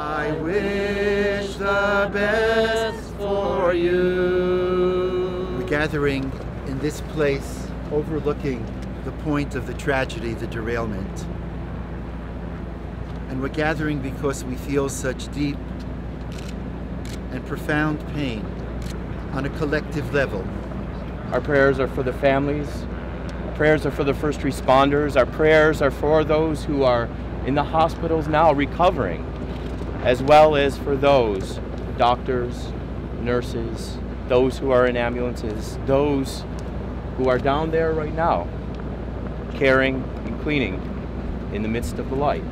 I wish the best for you. We're gathering in this place overlooking the point of the tragedy, the derailment. And we're gathering because we feel such deep and profound pain on a collective level. Our prayers are for the families. Our prayers are for the first responders. Our prayers are for those who are in the hospitals now recovering, as well as for those doctors, nurses, those who are in ambulances, those who are down there right now caring and cleaning in the midst of the light.